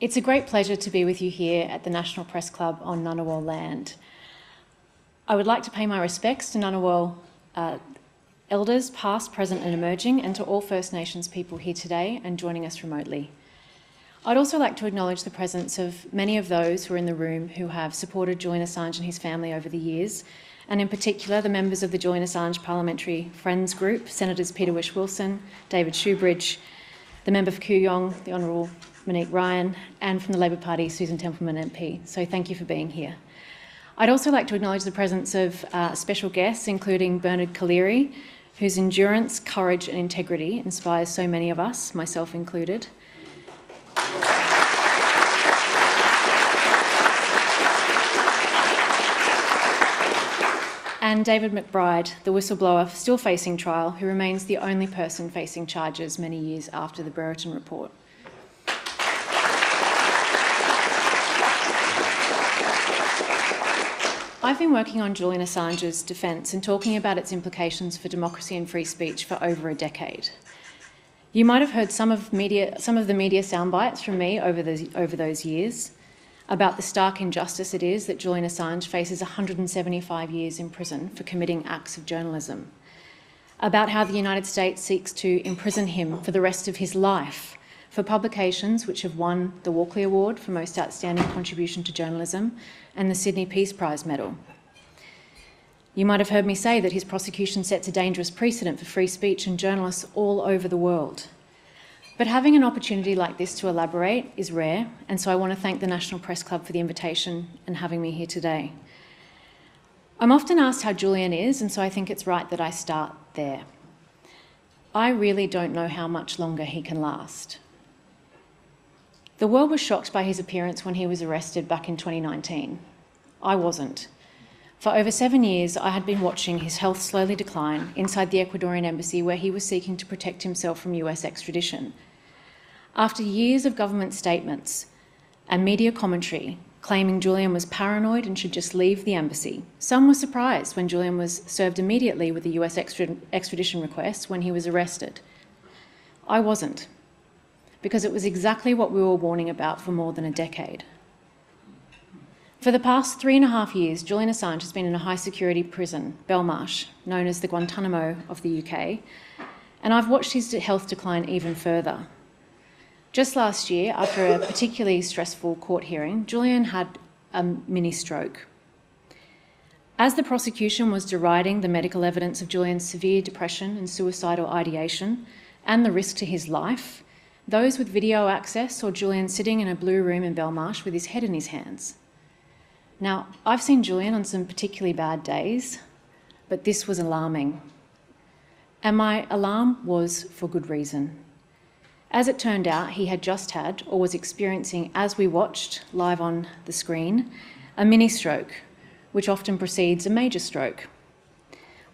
It's a great pleasure to be with you here at the National Press Club on Ngunnawal land. I would like to pay my respects to Ngunnawal uh, elders, past, present and emerging, and to all First Nations people here today and joining us remotely. I'd also like to acknowledge the presence of many of those who are in the room who have supported Julian Assange and his family over the years, and in particular the members of the Julian Assange Parliamentary Friends Group, Senators Peter Whish-Wilson, David Shoebridge, the member for Kooyong, the Honourable Monique Ryan, and from the Labor Party, Susan Templeman MP. So thank you for being here. I'd also like to acknowledge the presence of uh, special guests, including Bernard Collaery, whose endurance, courage, and integrity inspires so many of us, myself included. And David McBride, the whistleblower still facing trial, who remains the only person facing charges many years after the Brereton report. I've been working on Julian Assange's defence and talking about its implications for democracy and free speech for over a decade. You might have heard some of, media, some of the media sound bites from me over, over those years about the stark injustice it is that Julian Assange faces 175 years in prison for committing acts of journalism, about how the United States seeks to imprison him for the rest of his life for publications which have won the Walkley Award for Most Outstanding Contribution to Journalism and the Sydney Peace Prize medal. You might have heard me say that his prosecution sets a dangerous precedent for free speech and journalists all over the world. But having an opportunity like this to elaborate is rare, and so I want to thank the National Press Club for the invitation and having me here today. I'm often asked how Julian is, and so I think it's right that I start there. I really don't know how much longer he can last. The world was shocked by his appearance when he was arrested back in 2019. I wasn't. For over seven years, I had been watching his health slowly decline inside the Ecuadorian embassy where he was seeking to protect himself from US extradition. After years of government statements and media commentary claiming Julian was paranoid and should just leave the embassy, some were surprised when Julian was served immediately with a US extradition request when he was arrested. I wasn't because it was exactly what we were warning about for more than a decade. For the past three and a half years, Julian Assange has been in a high security prison, Belmarsh, known as the Guantanamo of the UK, and I've watched his health decline even further. Just last year, after a particularly stressful court hearing, Julian had a mini stroke. As the prosecution was deriding the medical evidence of Julian's severe depression and suicidal ideation and the risk to his life, those with video access saw Julian sitting in a blue room in Belmarsh with his head in his hands. Now, I've seen Julian on some particularly bad days, but this was alarming. And my alarm was for good reason. As it turned out, he had just had, or was experiencing as we watched live on the screen, a mini stroke, which often precedes a major stroke.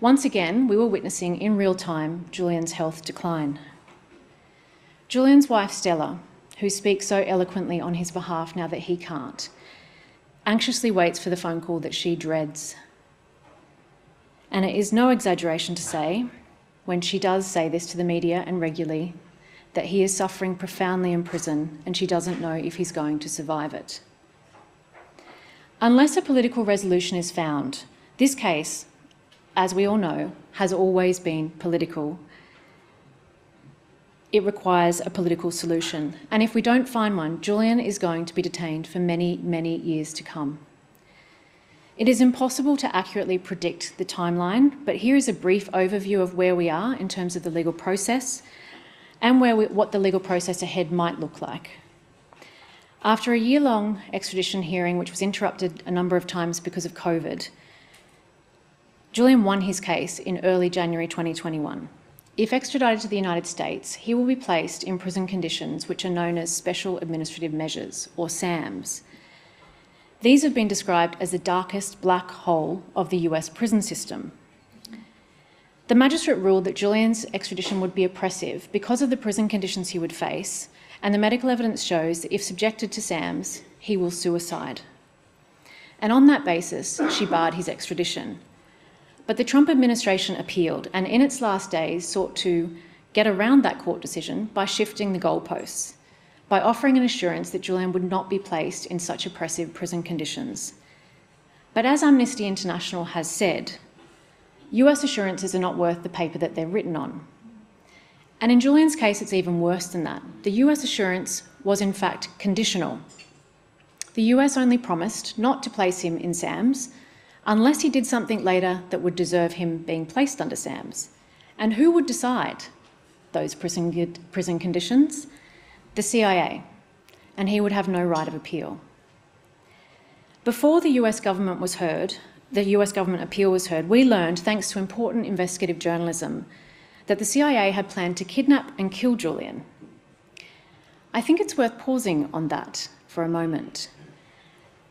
Once again, we were witnessing in real time Julian's health decline. Julian's wife, Stella, who speaks so eloquently on his behalf now that he can't, anxiously waits for the phone call that she dreads. And it is no exaggeration to say, when she does say this to the media and regularly, that he is suffering profoundly in prison and she doesn't know if he's going to survive it. Unless a political resolution is found, this case, as we all know, has always been political it requires a political solution. And if we don't find one, Julian is going to be detained for many, many years to come. It is impossible to accurately predict the timeline, but here is a brief overview of where we are in terms of the legal process and where we, what the legal process ahead might look like. After a year-long extradition hearing, which was interrupted a number of times because of COVID, Julian won his case in early January 2021. If extradited to the United States, he will be placed in prison conditions which are known as Special Administrative Measures, or SAMs. These have been described as the darkest black hole of the US prison system. The magistrate ruled that Julian's extradition would be oppressive because of the prison conditions he would face, and the medical evidence shows that if subjected to SAMs, he will suicide. And on that basis, she barred his extradition, but the Trump administration appealed and in its last days sought to get around that court decision by shifting the goalposts, by offering an assurance that Julian would not be placed in such oppressive prison conditions. But as Amnesty International has said, US assurances are not worth the paper that they're written on. And in Julian's case, it's even worse than that. The US assurance was in fact conditional. The US only promised not to place him in SAMS unless he did something later that would deserve him being placed under SAMS. And who would decide those prison, prison conditions? The CIA. And he would have no right of appeal. Before the US government was heard, the US government appeal was heard, we learned, thanks to important investigative journalism, that the CIA had planned to kidnap and kill Julian. I think it's worth pausing on that for a moment.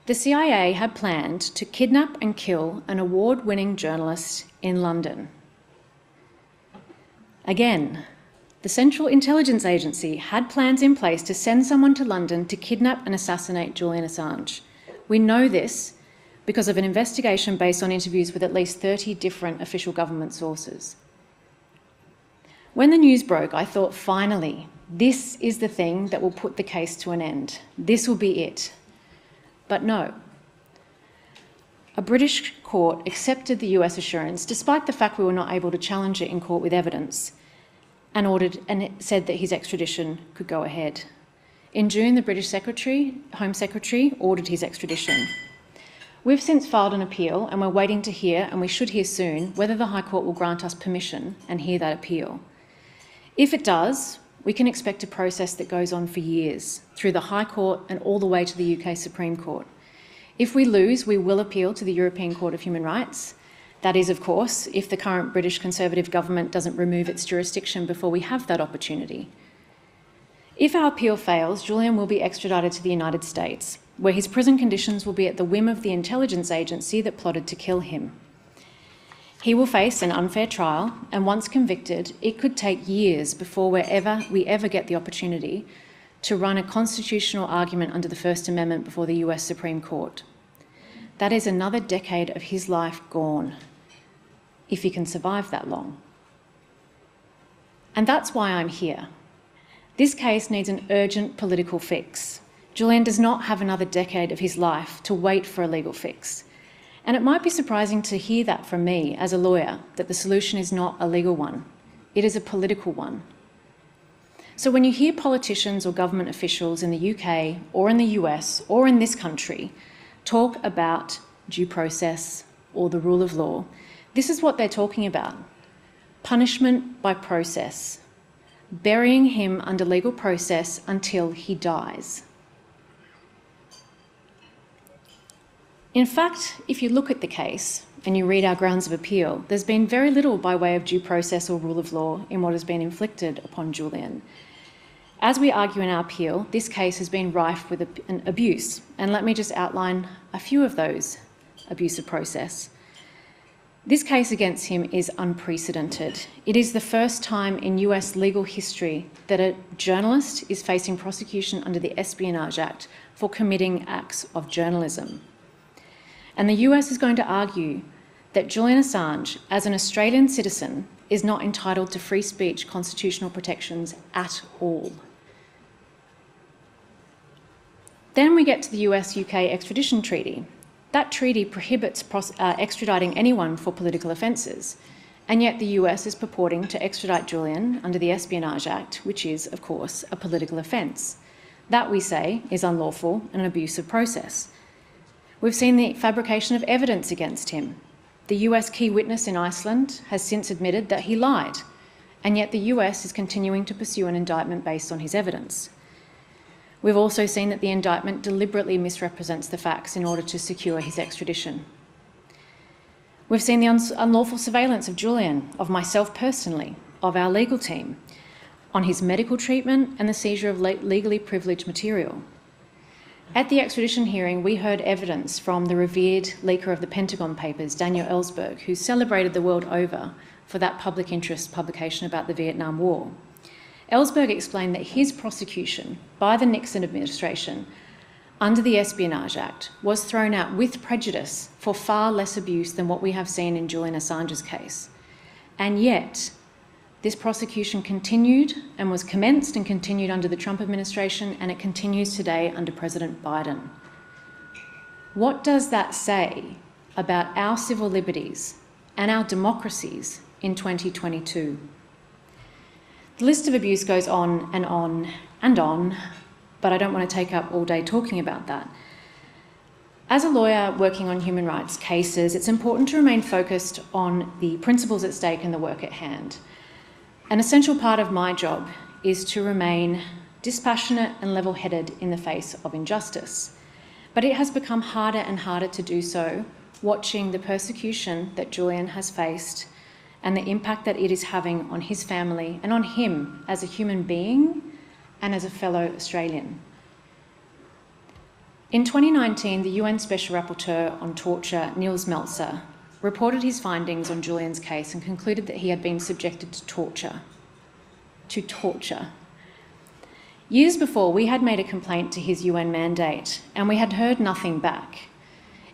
The CIA had planned to kidnap and kill an award winning journalist in London. Again, the Central Intelligence Agency had plans in place to send someone to London to kidnap and assassinate Julian Assange. We know this because of an investigation based on interviews with at least 30 different official government sources. When the news broke, I thought, finally, this is the thing that will put the case to an end. This will be it. But no. A British court accepted the US assurance, despite the fact we were not able to challenge it in court with evidence, and ordered and said that his extradition could go ahead. In June, the British Secretary, Home Secretary ordered his extradition. We've since filed an appeal and we're waiting to hear, and we should hear soon, whether the High Court will grant us permission and hear that appeal. If it does, we can expect a process that goes on for years, through the High Court and all the way to the UK Supreme Court. If we lose, we will appeal to the European Court of Human Rights. That is, of course, if the current British Conservative government doesn't remove its jurisdiction before we have that opportunity. If our appeal fails, Julian will be extradited to the United States, where his prison conditions will be at the whim of the intelligence agency that plotted to kill him. He will face an unfair trial, and once convicted, it could take years before wherever we ever get the opportunity to run a constitutional argument under the First Amendment before the US Supreme Court. That is another decade of his life gone, if he can survive that long. And that's why I'm here. This case needs an urgent political fix. Julian does not have another decade of his life to wait for a legal fix. And it might be surprising to hear that from me as a lawyer, that the solution is not a legal one, it is a political one. So when you hear politicians or government officials in the UK or in the US or in this country talk about due process or the rule of law, this is what they're talking about punishment by process, burying him under legal process until he dies. In fact, if you look at the case and you read our grounds of appeal, there's been very little by way of due process or rule of law in what has been inflicted upon Julian. As we argue in our appeal, this case has been rife with an abuse, and let me just outline a few of those abuse of process. This case against him is unprecedented. It is the first time in US legal history that a journalist is facing prosecution under the Espionage Act for committing acts of journalism. And the US is going to argue that Julian Assange, as an Australian citizen, is not entitled to free speech constitutional protections at all. Then we get to the US UK extradition treaty. That treaty prohibits uh, extraditing anyone for political offences, and yet the US is purporting to extradite Julian under the Espionage Act, which is, of course, a political offence. That, we say, is unlawful and an abuse of process. We've seen the fabrication of evidence against him. The US key witness in Iceland has since admitted that he lied, and yet the US is continuing to pursue an indictment based on his evidence. We've also seen that the indictment deliberately misrepresents the facts in order to secure his extradition. We've seen the un unlawful surveillance of Julian, of myself personally, of our legal team, on his medical treatment and the seizure of le legally privileged material. At the extradition hearing, we heard evidence from the revered leaker of the Pentagon Papers, Daniel Ellsberg, who celebrated the world over for that public interest publication about the Vietnam War. Ellsberg explained that his prosecution by the Nixon administration under the Espionage Act was thrown out with prejudice for far less abuse than what we have seen in Julian Assange's case. And yet, This prosecution continued and was commenced and continued under the Trump administration, and it continues today under President Biden. What does that say about our civil liberties and our democracies in 2022? The list of abuse goes on and on and on, but I don't want to take up all day talking about that. As a lawyer working on human rights cases, it's important to remain focused on the principles at stake and the work at hand. An essential part of my job is to remain dispassionate and level headed in the face of injustice. But it has become harder and harder to do so watching the persecution that Julian has faced and the impact that it is having on his family and on him as a human being and as a fellow Australian. In 2019, the UN Special Rapporteur on Torture, Nils Melzer, reported his findings on Julian's case and concluded that he had been subjected to torture. To torture. Years before, we had made a complaint to his UN mandate and we had heard nothing back.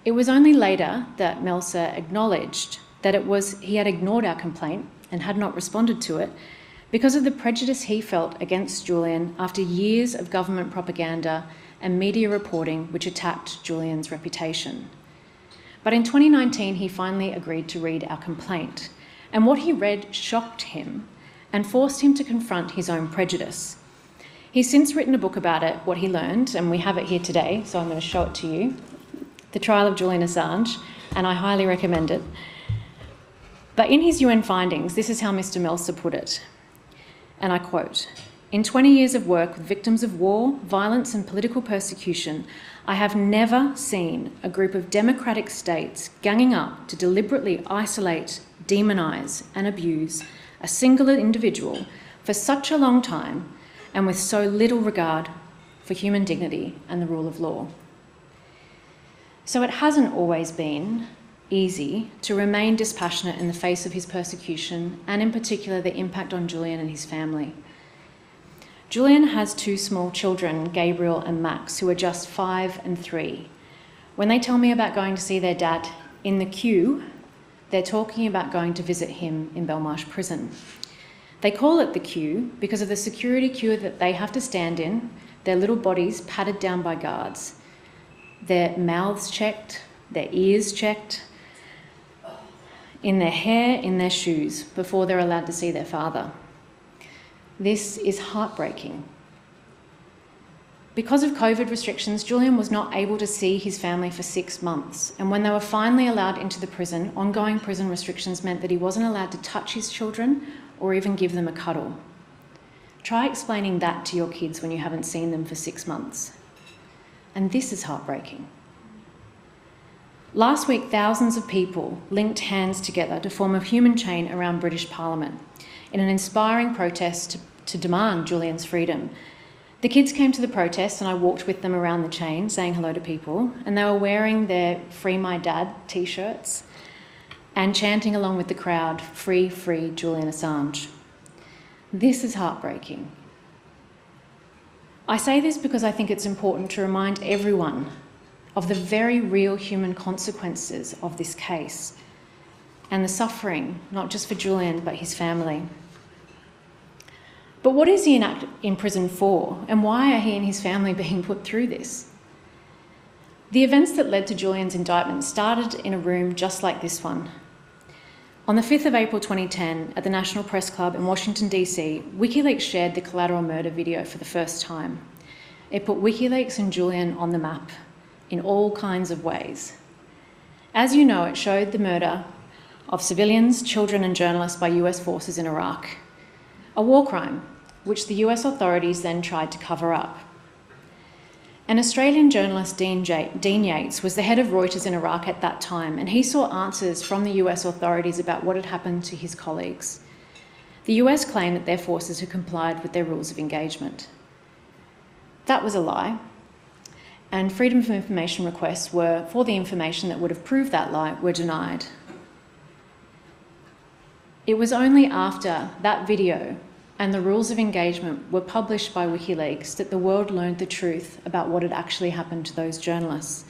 It was only later that Melzer acknowledged that it was he had ignored our complaint and had not responded to it because of the prejudice he felt against Julian after years of government propaganda and media reporting which attacked Julian's reputation. But in 2019, he finally agreed to read our complaint, and what he read shocked him and forced him to confront his own prejudice. He's since written a book about it, what he learned, and we have it here today, so I'm going to show it to you The Trial of Julian Assange, and I highly recommend it. But in his UN findings, this is how Mr. Melzer put it, and I quote In 20 years of work with victims of war, violence, and political persecution, I have never seen a group of democratic states ganging up to deliberately isolate, demonise, and abuse a single individual for such a long time and with so little regard for human dignity and the rule of law. So it hasn't always been easy to remain dispassionate in the face of his persecution and, in particular, the impact on Julian and his family. Julian has two small children, Gabriel and Max, who are just five and three. When they tell me about going to see their dad in the queue, they're talking about going to visit him in Belmarsh prison. They call it the queue because of the security queue that they have to stand in, their little bodies patted down by guards, their mouths checked, their ears checked, in their hair, in their shoes, before they're allowed to see their father. This is heartbreaking. Because of COVID restrictions, Julian was not able to see his family for six months. And when they were finally allowed into the prison, ongoing prison restrictions meant that he wasn't allowed to touch his children or even give them a cuddle. Try explaining that to your kids when you haven't seen them for six months. And this is heartbreaking. Last week, thousands of people linked hands together to form a human chain around British Parliament in an inspiring protest to to demand Julian's freedom. The kids came to the protest, and I walked with them around the chain saying hello to people, and they were wearing their Free My Dad t shirts and chanting along with the crowd, Free, Free Julian Assange. This is heartbreaking. I say this because I think it's important to remind everyone of the very real human consequences of this case and the suffering, not just for Julian, but his family. But what is he in, in prison for, and why are he and his family being put through this? The events that led to Julian's indictment started in a room just like this one. On the 5th of April 2010, at the National Press Club in Washington, D.C., WikiLeaks shared the collateral murder video for the first time. It put WikiLeaks and Julian on the map in all kinds of ways. As you know, it showed the murder of civilians, children, and journalists by US forces in Iraq a war crime, which the US authorities then tried to cover up. An Australian journalist, Dean, J- Dean, Yates, was the head of Reuters in Iraq at that time, and he saw answers from the US authorities about what had happened to his colleagues. The US claimed that their forces had complied with their rules of engagement. That was a lie, and freedom of information requests were for the information that would have proved that lie were denied. It was only after that video and the rules of engagement were published by WikiLeaks that the world learned the truth about what had actually happened to those journalists.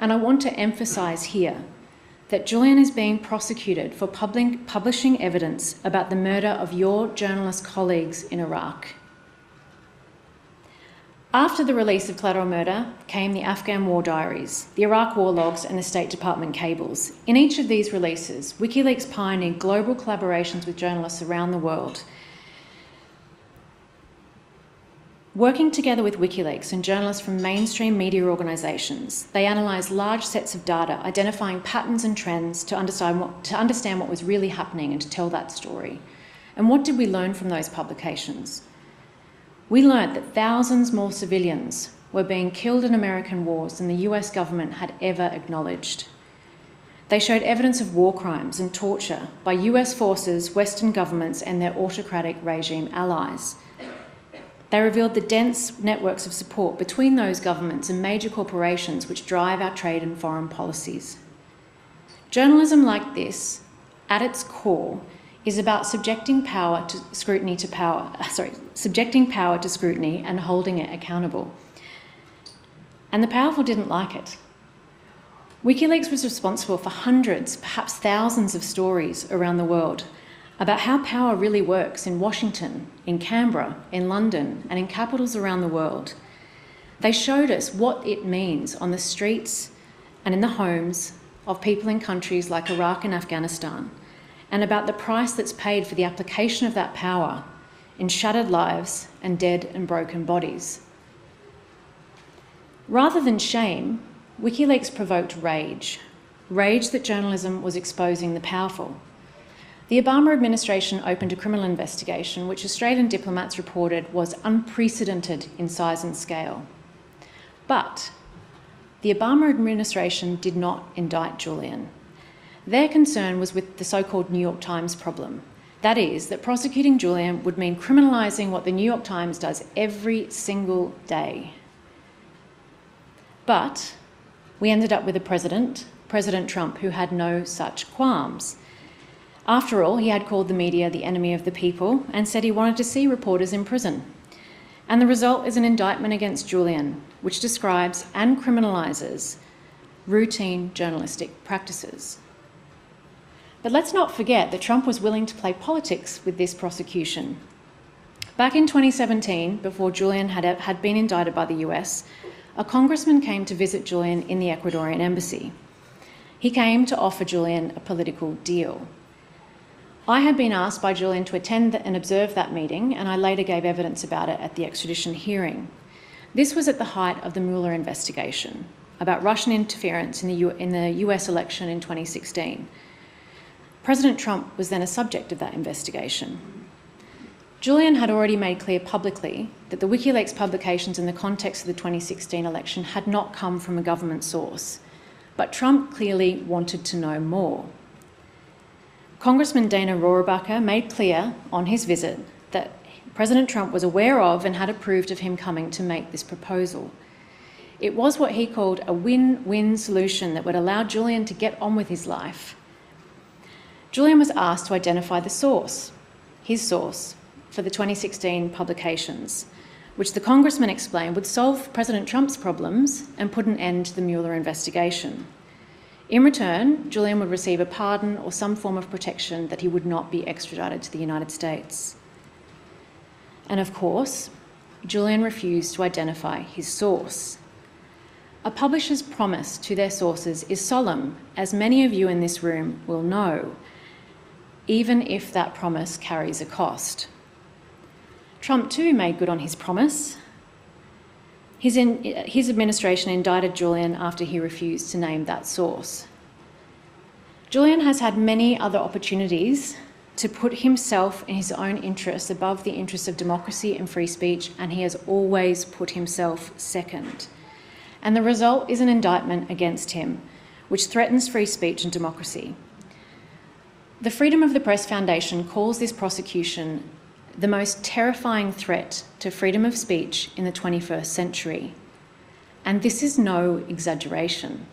And I want to emphasise here that Julian is being prosecuted for publishing evidence about the murder of your journalist colleagues in Iraq. After the release of Collateral Murder came the Afghan War Diaries, the Iraq War Logs, and the State Department cables. In each of these releases, WikiLeaks pioneered global collaborations with journalists around the world. Working together with WikiLeaks and journalists from mainstream media organisations, they analysed large sets of data, identifying patterns and trends to understand, what, to understand what was really happening and to tell that story. And what did we learn from those publications? We learnt that thousands more civilians were being killed in American wars than the US government had ever acknowledged. They showed evidence of war crimes and torture by US forces, Western governments, and their autocratic regime allies. They revealed the dense networks of support between those governments and major corporations which drive our trade and foreign policies. Journalism like this, at its core, is about subjecting power to scrutiny to power, sorry, subjecting power to scrutiny and holding it accountable. And the powerful didn't like it. WikiLeaks was responsible for hundreds, perhaps thousands of stories around the world about how power really works in Washington, in Canberra, in London, and in capitals around the world. They showed us what it means on the streets and in the homes of people in countries like Iraq and Afghanistan and about the price that's paid for the application of that power in shattered lives and dead and broken bodies. Rather than shame, WikiLeaks provoked rage rage that journalism was exposing the powerful. The Obama administration opened a criminal investigation, which Australian diplomats reported was unprecedented in size and scale. But the Obama administration did not indict Julian. Their concern was with the so called New York Times problem. That is, that prosecuting Julian would mean criminalising what the New York Times does every single day. But we ended up with a president, President Trump, who had no such qualms. After all, he had called the media the enemy of the people and said he wanted to see reporters in prison. And the result is an indictment against Julian, which describes and criminalises routine journalistic practices. But let's not forget that Trump was willing to play politics with this prosecution. Back in 2017, before Julian had, had been indicted by the US, a congressman came to visit Julian in the Ecuadorian embassy. He came to offer Julian a political deal. I had been asked by Julian to attend and observe that meeting, and I later gave evidence about it at the extradition hearing. This was at the height of the Mueller investigation about Russian interference in the, U- in the US election in 2016. President Trump was then a subject of that investigation. Julian had already made clear publicly that the WikiLeaks publications in the context of the 2016 election had not come from a government source, but Trump clearly wanted to know more. Congressman Dana Rohrabacher made clear on his visit that President Trump was aware of and had approved of him coming to make this proposal. It was what he called a win win solution that would allow Julian to get on with his life Julian was asked to identify the source, his source, for the 2016 publications, which the Congressman explained would solve President Trump's problems and put an end to the Mueller investigation. In return, Julian would receive a pardon or some form of protection that he would not be extradited to the United States. And of course, Julian refused to identify his source. A publisher's promise to their sources is solemn, as many of you in this room will know, even if that promise carries a cost. Trump too made good on his promise. His, in, his administration indicted Julian after he refused to name that source. Julian has had many other opportunities to put himself and his own interests above the interests of democracy and free speech, and he has always put himself second. And the result is an indictment against him, which threatens free speech and democracy. The Freedom of the Press Foundation calls this prosecution the most terrifying threat to freedom of speech in the 21st century. And this is no exaggeration.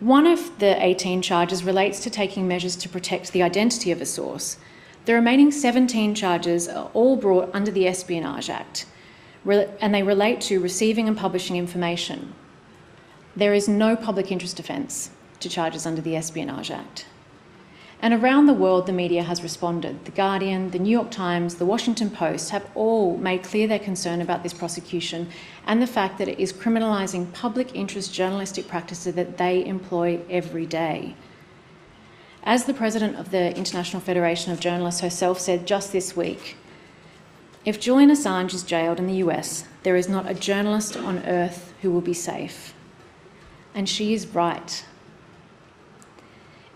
One of the 18 charges relates to taking measures to protect the identity of a source. The remaining 17 charges are all brought under the Espionage Act, and they relate to receiving and publishing information, There is no public interest defence to charges under the Espionage Act. And around the world, the media has responded. The Guardian, the New York Times, the Washington Post have all made clear their concern about this prosecution and the fact that it is criminalising public interest journalistic practices that they employ every day. As the president of the International Federation of Journalists herself said just this week, if Julian Assange is jailed in the US, there is not a journalist on earth who will be safe. And she is right.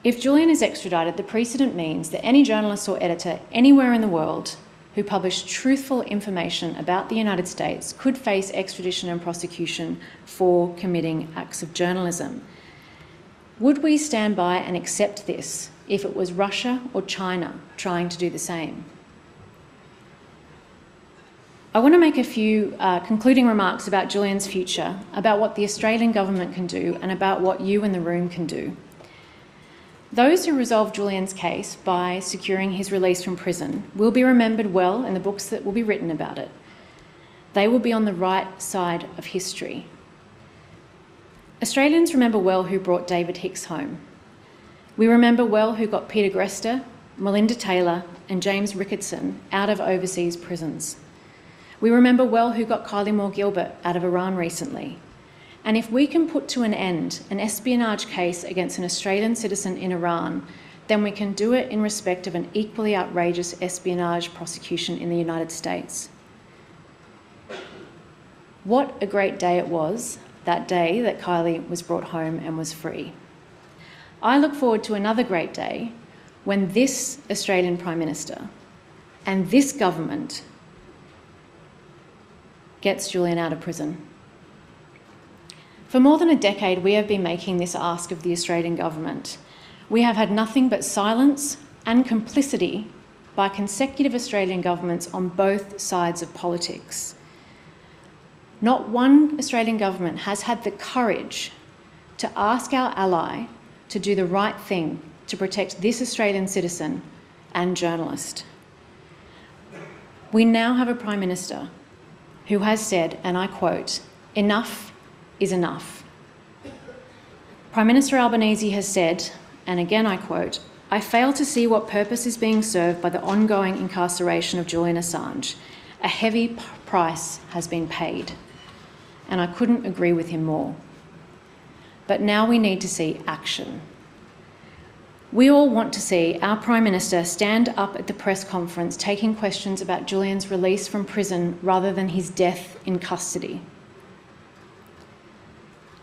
If Julian is extradited, the precedent means that any journalist or editor anywhere in the world who published truthful information about the United States could face extradition and prosecution for committing acts of journalism. Would we stand by and accept this if it was Russia or China trying to do the same? I want to make a few uh, concluding remarks about Julian's future, about what the Australian government can do, and about what you in the room can do. Those who resolve Julian's case by securing his release from prison will be remembered well in the books that will be written about it. They will be on the right side of history. Australians remember well who brought David Hicks home. We remember well who got Peter Greste, Melinda Taylor, and James Ricketson out of overseas prisons. We remember well who got Kylie Moore Gilbert out of Iran recently, and if we can put to an end an espionage case against an Australian citizen in Iran, then we can do it in respect of an equally outrageous espionage prosecution in the United States. What a great day it was, that day that Kylie was brought home and was free. I look forward to another great day when this Australian Prime Minister and this government gets Julian out of prison. For more than a decade, we have been making this ask of the Australian government. We have had nothing but silence and complicity by consecutive Australian governments on both sides of politics. Not one Australian government has had the courage to ask our ally to do the right thing to protect this Australian citizen and journalist. We now have a Prime Minister who has said, and I quote, enough is enough. Prime Minister Albanese has said, and again I quote, I fail to see what purpose is being served by the ongoing incarceration of Julian Assange. A heavy price has been paid. And I couldn't agree with him more. But now we need to see action. We all want to see our Prime Minister stand up at the press conference taking questions about Julian's release from prison rather than his death in custody.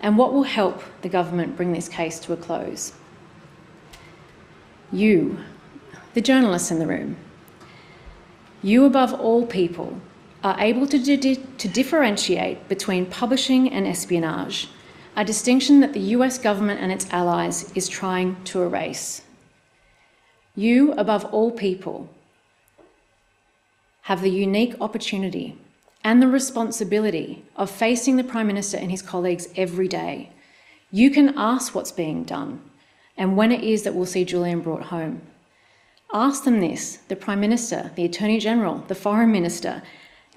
And what will help the government bring this case to a close? You, the journalists in the room, you above all people are able to, di to differentiate between publishing and espionage, a distinction that the US government and its allies is trying to erase. You, above all people, have the unique opportunity and the responsibility of facing the Prime Minister and his colleagues every day. You can ask what's being done and when it is that we'll see Julian brought home. Ask them this, the Prime Minister, the Attorney General, the Foreign Minister,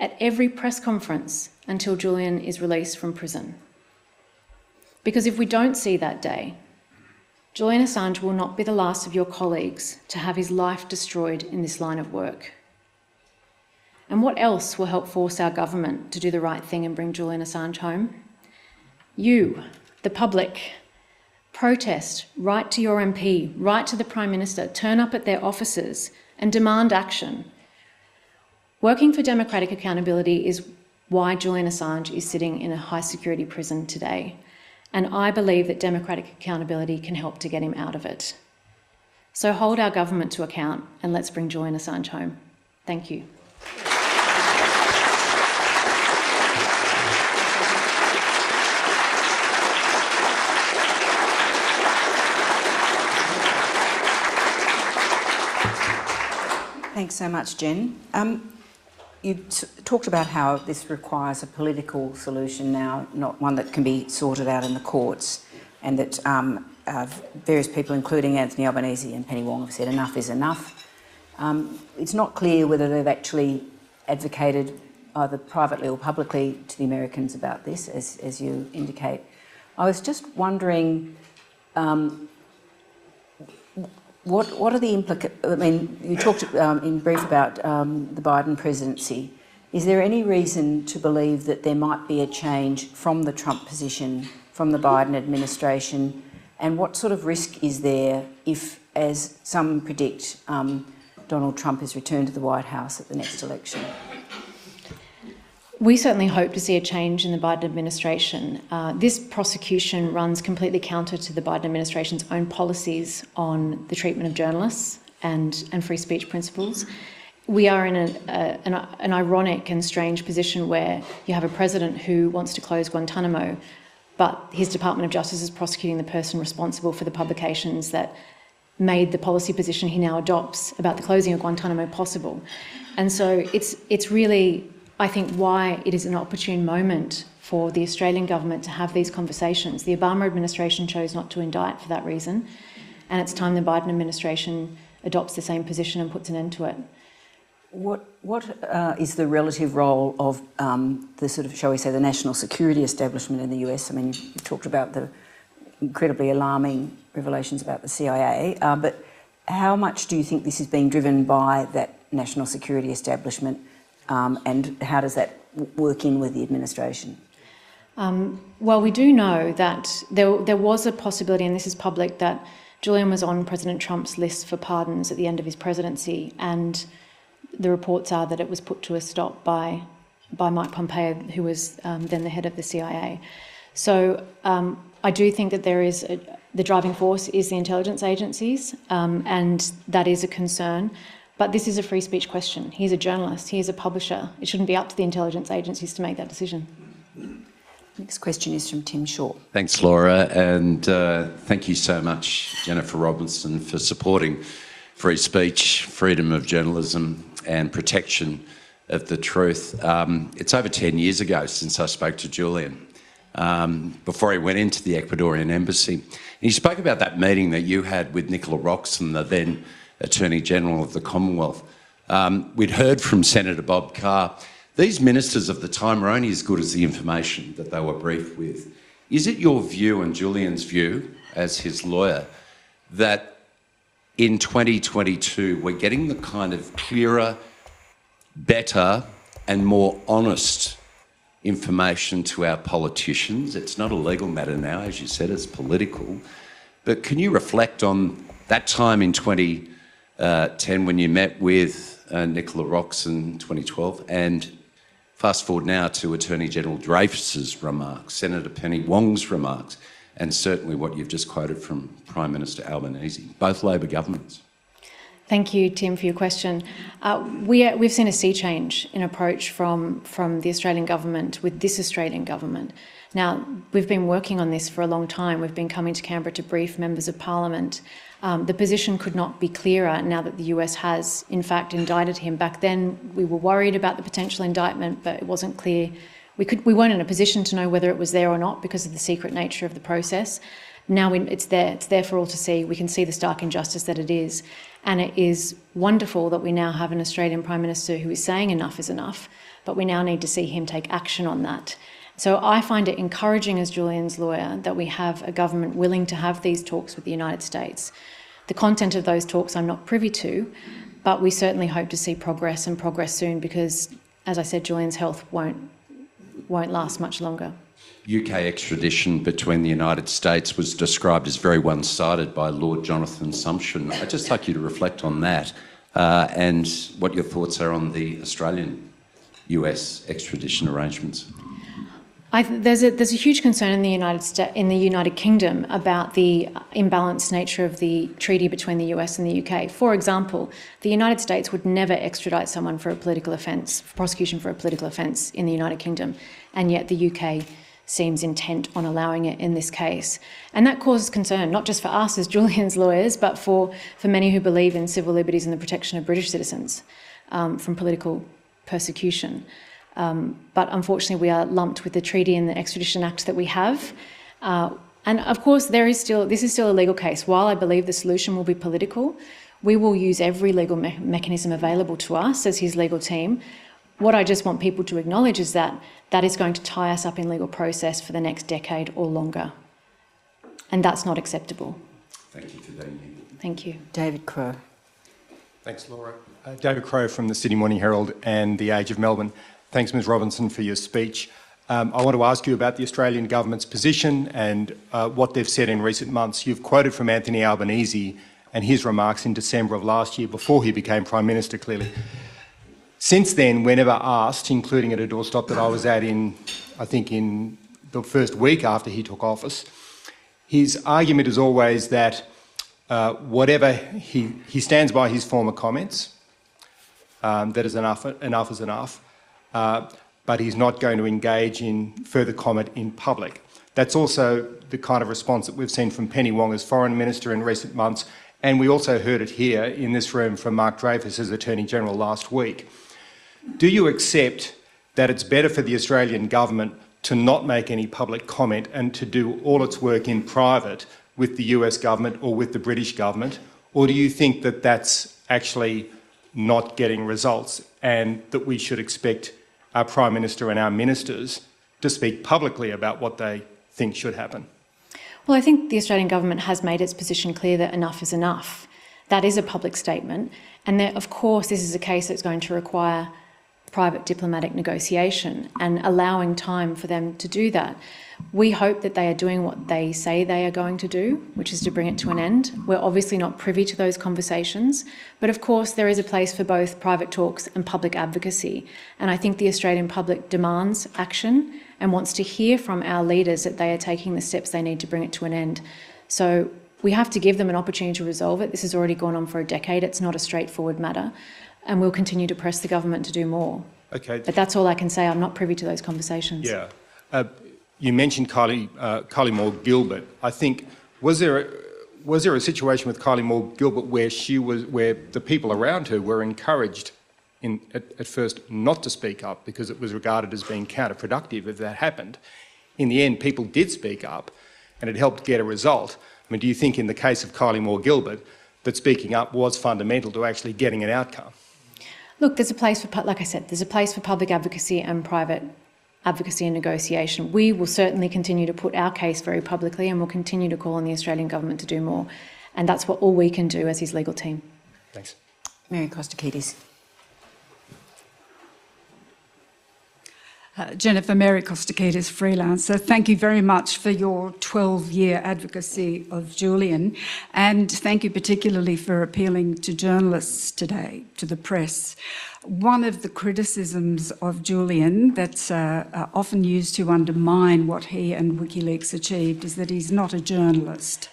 at every press conference until Julian is released from prison. Because if we don't see that day, Julian Assange will not be the last of your colleagues to have his life destroyed in this line of work. And what else will help force our government to do the right thing and bring Julian Assange home? You, the public. Protest, write to your MP, write to the Prime Minister, turn up at their offices and demand action. Working for democratic accountability is why Julian Assange is sitting in a high security prison today. And I believe that democratic accountability can help to get him out of it. So hold our government to account and let's bring Julian Assange home. Thank you. Thanks so much, Jen. Um, you talked about how this requires a political solution now, not one that can be sorted out in the courts, and that um, uh, various people, including Anthony Albanese and Penny Wong, have said enough is enough. Um, it's not clear whether they've actually advocated either privately or publicly to the Americans about this, as, as you indicate. I was just wondering um, what what are the implications? I mean, you talked um, in brief about um, the Biden presidency. Is there any reason to believe that there might be a change from the Trump position, from the Biden administration? And what sort of risk is there if, as some predict, um, Donald Trump is returned to the White House at the next election? We certainly hope to see a change in the Biden administration. Uh, this prosecution runs completely counter to the Biden administration's own policies on the treatment of journalists and, and free speech principles we are in a, a, an, an, ironic and strange position where you have a president who wants to close Guantanamo, but his Department of Justice is prosecuting the person responsible for the publications that made the policy position he now adopts about the closing of Guantanamo possible. And so it's, it's really, I think, why it is an opportune moment for the Australian government to have these conversations. The Obama administration chose not to indict for that reason, and it's time the Biden administration adopts the same position and puts an end to it. What, what uh, is the relative role of um, the sort of, shall we say, the national security establishment in the US? I mean, you talked about the incredibly alarming revelations about the CIA, uh, but how much do you think this is being driven by that national security establishment, um, and how does that work in with the administration? Um, well, we do know that there, there was a possibility, and this is public, that Julian was on President Trump's list for pardons at the end of his presidency, and the reports are that it was put to a stop by by Mike Pompeo, who was um, then the head of the CIA. So um, I do think that there is a, the driving force is the intelligence agencies, um, and that is a concern. But this is a free speech question. He's a journalist. he's a publisher. It shouldn't be up to the intelligence agencies to make that decision. Next question is from Tim Shaw. Thanks, Laura, and uh, thank you so much, Jennifer Robinson, for supporting free speech, freedom of journalism, and protection of the truth. Um, it's over 10 years ago since I spoke to Julian um, before he went into the Ecuadorian embassy. And he spoke about that meeting that you had with Nicola Roxon, the then Attorney General of the Commonwealth. Um, we'd heard from Senator Bob Carr. These ministers of the time were only as good as the information that they were briefed with. Is it your view and Julian's view, as his lawyer, that in 2022, we're getting the kind of clearer, better, and more honest information to our politicians. It's not a legal matter now, as you said, it's political. But can you reflect on that time in 2010 when you met with uh, Nicola Roxon in 2012 and fast forward now to Attorney General Dreyfus's remarks, Senator Penny Wong's remarks? and certainly what you've just quoted from Prime Minister Albanese, both Labor governments. Thank you, Tim, for your question. Uh, we, we've seen a sea change in approach from, from the Australian government with this Australian government. Now, we've been working on this for a long time. We've been coming to Canberra to brief members of parliament. Um, the position could not be clearer now that the US has, in fact, indicted him. Back then, we were worried about the potential indictment, but it wasn't clear we, could, we weren't in a position to know whether it was there or not because of the secret nature of the process. Now we, it's there, it's there for all to see. We can see the stark injustice that it is. And it is wonderful that we now have an Australian Prime Minister who is saying enough is enough, but we now need to see him take action on that. So I find it encouraging as Julian's lawyer that we have a government willing to have these talks with the United States. The content of those talks I'm not privy to, but we certainly hope to see progress and progress soon because, as I said, Julian's health won't won't last much longer. UK extradition between the United States was described as very one sided by Lord Jonathan Sumption. I'd just like you to reflect on that uh, and what your thoughts are on the Australian US extradition arrangements. I, there's, a, there's a huge concern in the United in the United Kingdom about the imbalanced nature of the treaty between the US and the UK. For example, the United States would never extradite someone for a political offence, for prosecution for a political offence in the United Kingdom, and yet the UK seems intent on allowing it in this case. And that causes concern, not just for us as Julian's lawyers, but for, for many who believe in civil liberties and the protection of British citizens um, from political persecution. Um, but unfortunately, we are lumped with the treaty and the extradition act that we have. Uh, and of course, there is still this is still a legal case. While I believe the solution will be political, we will use every legal me mechanism available to us as his legal team. What I just want people to acknowledge is that that is going to tie us up in legal process for the next decade or longer. and that's not acceptable. Thank you for being here. Thank you. David Crowe. Thanks, Laura. Uh, David Crowe from the Sydney Morning Herald and The Age of Melbourne. Thanks, Ms Robinson, for your speech. Um, I want to ask you about the Australian government's position and uh, what they've said in recent months. You've quoted from Anthony Albanese and his remarks in December of last year, before he became Prime Minister, clearly. Since then, whenever asked, including at a doorstop that I was at in, I think, in the first week after he took office, his argument is always that uh, whatever he, he stands by his former comments, um, that is enough, enough is enough, uh, but he's not going to engage in further comment in public. That's also the kind of response that we've seen from Penny Wong as Foreign Minister in recent months, and we also heard it here in this room from Mark Dreyfus as Attorney General last week. Do you accept that it's better for the Australian government to not make any public comment and to do all its work in private with the US government or with the British government? Or do you think that that's actually not getting results and that we should expect our Prime Minister and our ministers to speak publicly about what they think should happen? Well, I think the Australian government has made its position clear that enough is enough. That is a public statement. And that, of course, this is a case that's going to require private diplomatic negotiation and allowing time for them to do that. We hope that they are doing what they say they are going to do, which is to bring it to an end. We're obviously not privy to those conversations, but of course, there is a place for both private talks and public advocacy. And I think the Australian public demands action and wants to hear from our leaders that they are taking the steps they need to bring it to an end. So we have to give them an opportunity to resolve it. This has already gone on for a decade. It's not a straightforward matter and we'll continue to press the government to do more. Okay. But that's all I can say. I'm not privy to those conversations. Yeah. Uh, you mentioned Kylie, uh, Kylie Moore Gilbert. I think was there a, was there a situation with Kylie Moore Gilbert where she was where the people around her were encouraged in, at, at first not to speak up because it was regarded as being counterproductive if that happened. In the end, people did speak up, and it helped get a result. I mean, do you think in the case of Kylie Moore Gilbert that speaking up was fundamental to actually getting an outcome? Look, there's a place for, like I said, there's a place for public advocacy and private advocacy and negotiation. We will certainly continue to put our case very publicly and we'll continue to call on the Australian government to do more. And that's what all we can do as his legal team. Thanks. Mary Kostakidis. Uh, Jennifer Mary Kostakidis, freelancer. Thank you very much for your 12 year advocacy of Julian, and thank you particularly for appealing to journalists today, to the press. One of the criticisms of Julian that's uh, uh, often used to undermine what he and WikiLeaks achieved is that he's not a journalist.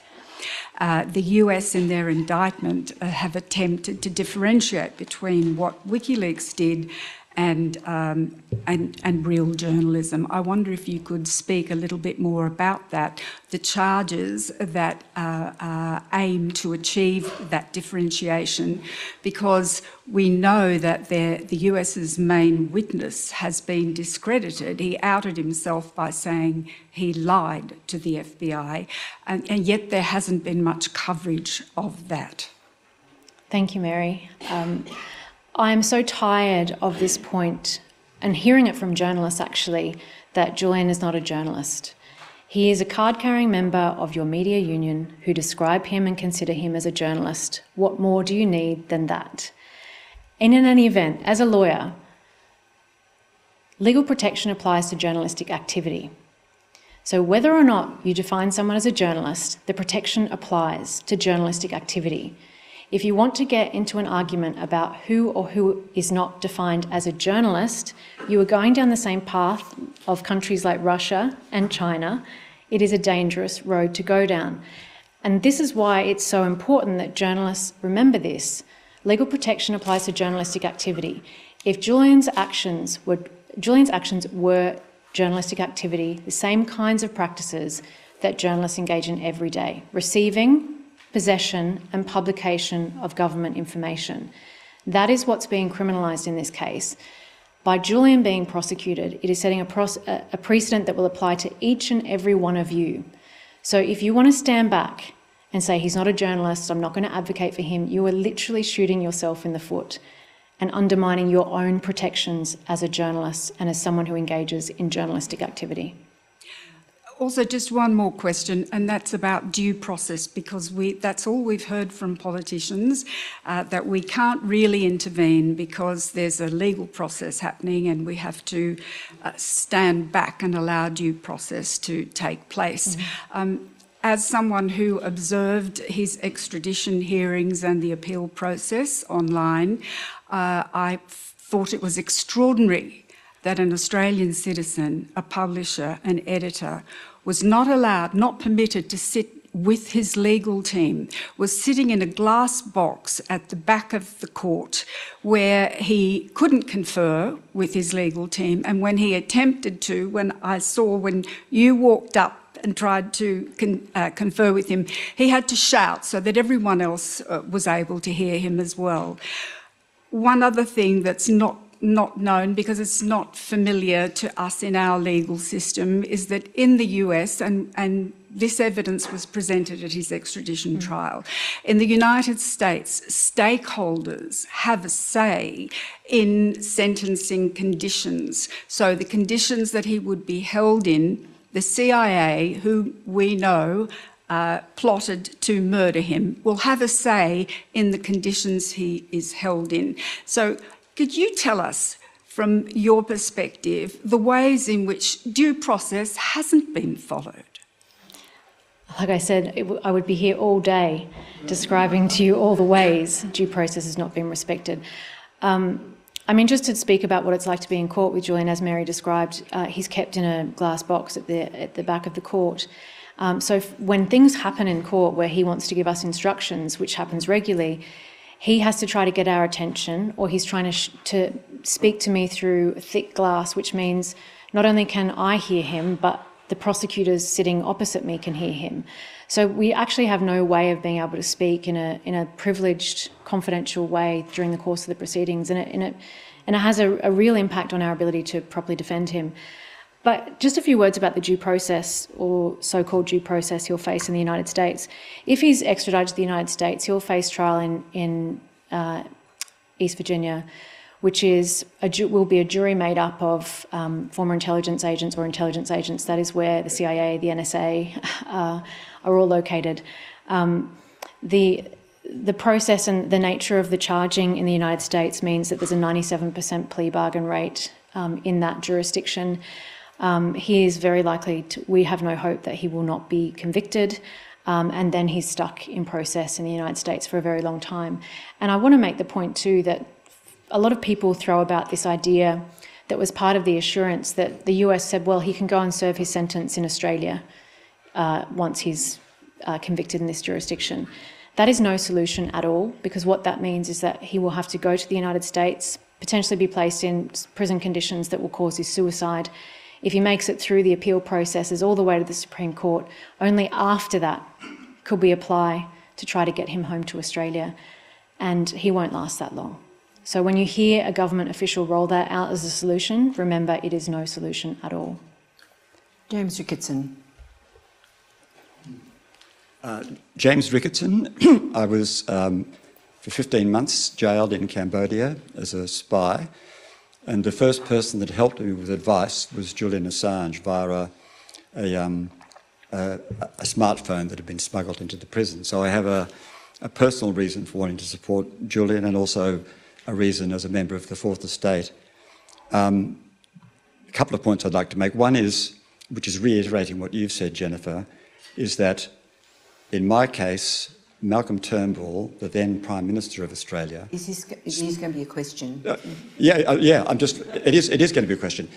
Uh, the US, in their indictment, uh, have attempted to differentiate between what WikiLeaks did and, um, and, and real journalism. I wonder if you could speak a little bit more about that, the charges that uh, uh, aim to achieve that differentiation, because we know that the US's main witness has been discredited. He outed himself by saying he lied to the FBI, and, and yet there hasn't been much coverage of that. Thank you, Mary. Um, I am so tired of this point and hearing it from journalists actually that Julian is not a journalist. He is a card carrying member of your media union who describe him and consider him as a journalist. What more do you need than that? And in any event, as a lawyer, legal protection applies to journalistic activity. So, whether or not you define someone as a journalist, the protection applies to journalistic activity. If you want to get into an argument about who or who is not defined as a journalist, you are going down the same path of countries like Russia and China. It is a dangerous road to go down. And this is why it's so important that journalists remember this. Legal protection applies to journalistic activity. If Julian's actions were Julian's actions were journalistic activity, the same kinds of practices that journalists engage in every day, receiving, possession and publication of government information. That is what's being criminalised in this case. By Julian being prosecuted, it is setting a, a, precedent that will apply to each and every one of you. So if you want to stand back and say he's not a journalist, I'm not going to advocate for him, you are literally shooting yourself in the foot and undermining your own protections as a journalist and as someone who engages in journalistic activity. Also, just one more question, and that's about due process, because we, that's all we've heard from politicians, uh, that we can't really intervene because there's a legal process happening and we have to uh, stand back and allow due process to take place. Um, as someone who observed his extradition hearings and the appeal process online, uh, I thought it was extraordinary that an Australian citizen, a publisher, an editor, was not allowed, not permitted to sit with his legal team, was sitting in a glass box at the back of the court where he couldn't confer with his legal team. And when he attempted to, when I saw when you walked up and tried to con, uh, confer with him, he had to shout so that everyone else uh, was able to hear him as well. One other thing that's not not known because it's not familiar to us in our legal system is that in the US, and, and this evidence was presented at his extradition mm. trial. In the United States, stakeholders have a say in sentencing conditions. So the conditions that he would be held in, the CIA, who we know uh, plotted to murder him, will have a say in the conditions he is held in. So could you tell us, from your perspective, the ways in which due process hasn't been followed? Like I said, I would be here all day describing to you all the ways due process has not been respected. Um, I'm interested to speak about what it's like to be in court with Julian, as Mary described. Uh, he's kept in a glass box at the at the back of the court. Um, so when things happen in court where he wants to give us instructions, which happens regularly, he has to try to get our attention, or he's trying to, sh- to speak to me through thick glass, which means not only can I hear him, but the prosecutors sitting opposite me can hear him. So we actually have no way of being able to speak in a in a privileged, confidential way during the course of the proceedings, and it and it, and it has a, a real impact on our ability to properly defend him. But just a few words about the due process or so called due process he'll face in the United States. If he's extradited to the United States, he'll face trial in, in uh, East Virginia, which is a, will be a jury made up of um, former intelligence agents or intelligence agents. That is where the CIA, the NSA uh, are all located. Um, the the process and the nature of the charging in the United States means that there's a 97% plea bargain rate um, in that jurisdiction um, he is very likely to, we have no hope that he will not be convicted. Um, and then he's stuck in process in the United States for a very long time. And I want to make the point too that a lot of people throw about this idea that was part of the assurance that the US said, well, he can go and serve his sentence in Australia uh, once he's uh, convicted in this jurisdiction. That is no solution at all, because what that means is that he will have to go to the United States, potentially be placed in prison conditions that will cause his suicide, if he makes it through the appeal processes all the way to the Supreme Court, only after that could we apply to try to get him home to Australia. And he won't last that long. So when you hear a government official roll that out as a solution, remember it is no solution at all. James Ricketson. Uh, James Ricketson. I was um, for 15 months jailed in Cambodia as a spy. And the first person that helped me with advice was Julian Assange via a, a, um, a, a, smartphone that had been smuggled into the prison. So I have a, personal reason for wanting to support Julian and also a reason as a member of the Fourth Estate. Um, a couple of points I'd like to make. One is, which is reiterating what you've said, Jennifer, is that in my case, Malcolm Turnbull, the then Prime Minister of Australia. Is this, is this going to be a question? Uh, yeah, uh, yeah. I'm just. It is. It is going to be a question.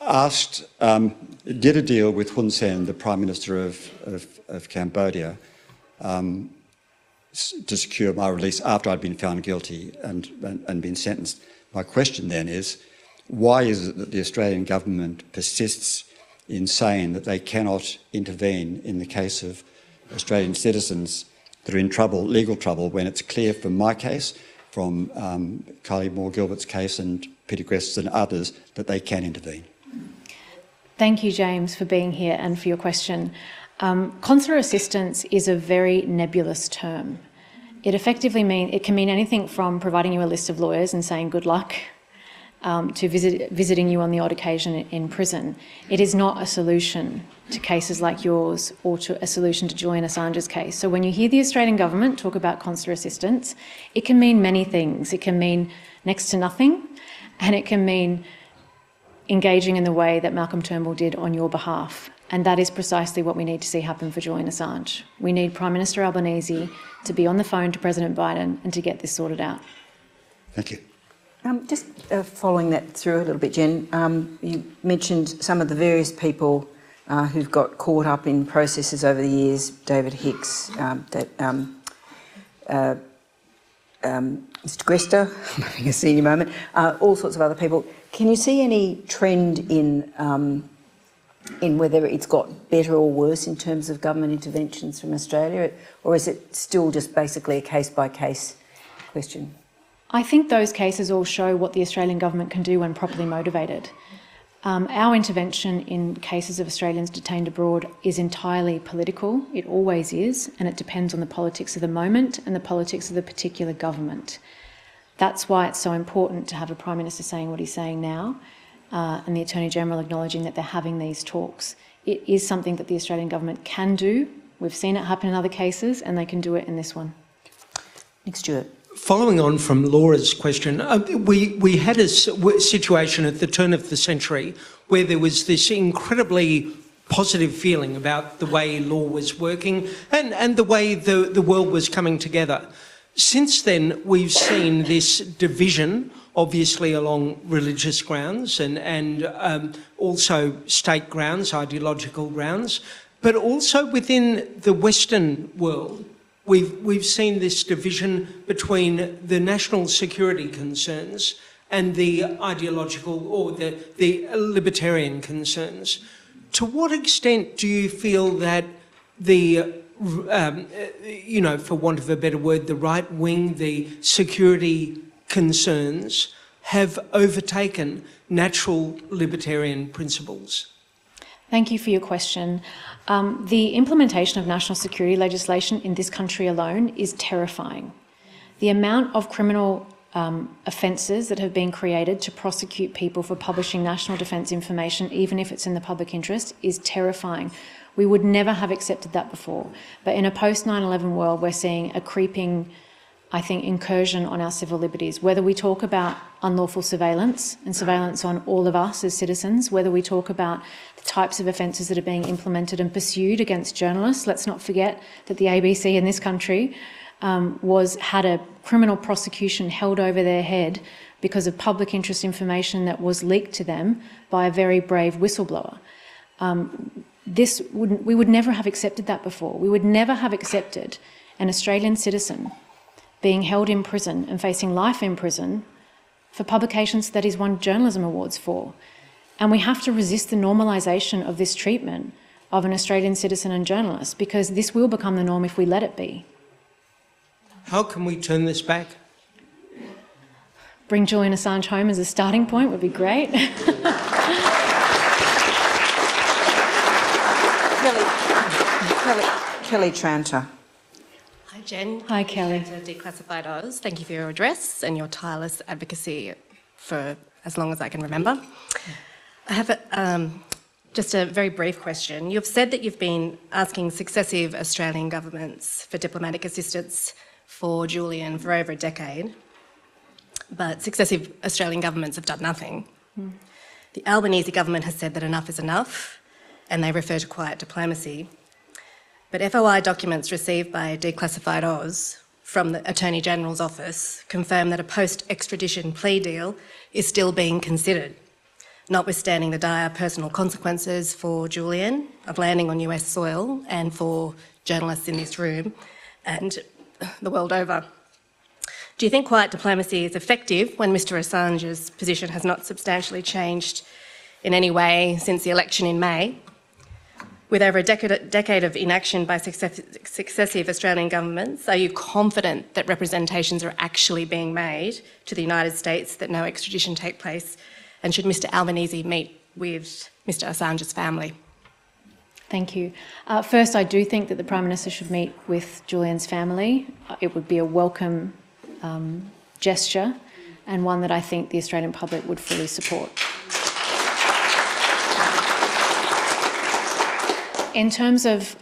Asked, um, did a deal with Hun Sen, the Prime Minister of of, of Cambodia, um, to secure my release after I'd been found guilty and, and and been sentenced. My question then is, why is it that the Australian government persists in saying that they cannot intervene in the case of Australian citizens? That are in trouble, legal trouble, when it's clear from my case, from um, Kylie Moore Gilbert's case and Peter Greste's and others, that they can intervene. Thank you, James, for being here and for your question. Um, consular assistance is a very nebulous term. It effectively means it can mean anything from providing you a list of lawyers and saying good luck, um, to visit, visiting you on the odd occasion in prison. It is not a solution to cases like yours or to a solution to Julian Assange's case. So when you hear the Australian government talk about consular assistance, it can mean many things. It can mean next to nothing, and it can mean engaging in the way that Malcolm Turnbull did on your behalf. And that is precisely what we need to see happen for Julian Assange. We need Prime Minister Albanese to be on the phone to President Biden and to get this sorted out. Thank you. Um, just uh, following that through a little bit, Jen, um, you mentioned some of the various people uh, who've got caught up in processes over the years David Hicks, um, that, um, uh, um, Mr. Grester, I'm having a senior moment, uh, all sorts of other people. Can you see any trend in, um, in whether it's got better or worse in terms of government interventions from Australia, or is it still just basically a case by case question? I think those cases all show what the Australian government can do when properly motivated. Um, our intervention in cases of Australians detained abroad is entirely political. It always is, and it depends on the politics of the moment and the politics of the particular government. That's why it's so important to have a Prime Minister saying what he's saying now uh, and the Attorney General acknowledging that they're having these talks. It is something that the Australian government can do. We've seen it happen in other cases, and they can do it in this one. Nick Stewart. Following on from Laura's question, uh, we, we had a situation at the turn of the century where there was this incredibly positive feeling about the way law was working and, and the way the, the world was coming together. Since then, we've seen this division, obviously along religious grounds and, and um, also state grounds, ideological grounds, but also within the Western world We've, we've seen this division between the national security concerns and the ideological or the, the libertarian concerns. To what extent do you feel that the, um, you know, for want of a better word, the right wing, the security concerns have overtaken natural libertarian principles? Thank you for your question. Um, the implementation of national security legislation in this country alone is terrifying. The amount of criminal um, offences that have been created to prosecute people for publishing national defence information, even if it's in the public interest, is terrifying. We would never have accepted that before. But in a post 9 11 world, we're seeing a creeping I think, incursion on our civil liberties. Whether we talk about unlawful surveillance and surveillance on all of us as citizens, whether we talk about types of offences that are being implemented and pursued against journalists, let's not forget that the ABC in this country um, was had a criminal prosecution held over their head because of public interest information that was leaked to them by a very brave whistleblower. Um, this would we would never have accepted that before. We would never have accepted an Australian citizen being held in prison and facing life in prison for publications that he's won journalism awards for. And we have to resist the normalisation of this treatment of an Australian citizen and journalist because this will become the norm if we let it be. How can we turn this back? Bring Julian Assange home as a starting point would be great. Kelly, Kelly, Kelly Tranter. Hi, Jen. Hi, Kelly. Declassified Oz. Thank you for your address and your tireless advocacy for as long as I can remember. I have a, um, just a very brief question. You've said that you've been asking successive Australian governments for diplomatic assistance for Julian for over a decade, but successive Australian governments have done nothing. Mm. The Albanese government has said that enough is enough, and they refer to quiet diplomacy. But FOI documents received by Declassified Oz from the Attorney General's office confirm that a post extradition plea deal is still being considered, notwithstanding the dire personal consequences for Julian of landing on US soil and for journalists in this room and the world over. Do you think quiet diplomacy is effective when Mr Assange's position has not substantially changed in any way since the election in May? With over a decade, of inaction by successive Australian governments, are you confident that representations are actually being made to the United States that no extradition take place? And should Mr Albanese meet with Mr Assange's family? Thank you. Uh, first, I do think that the Prime Minister should meet with Julian's family. It would be a welcome um, gesture and one that I think the Australian public would fully support. In terms of,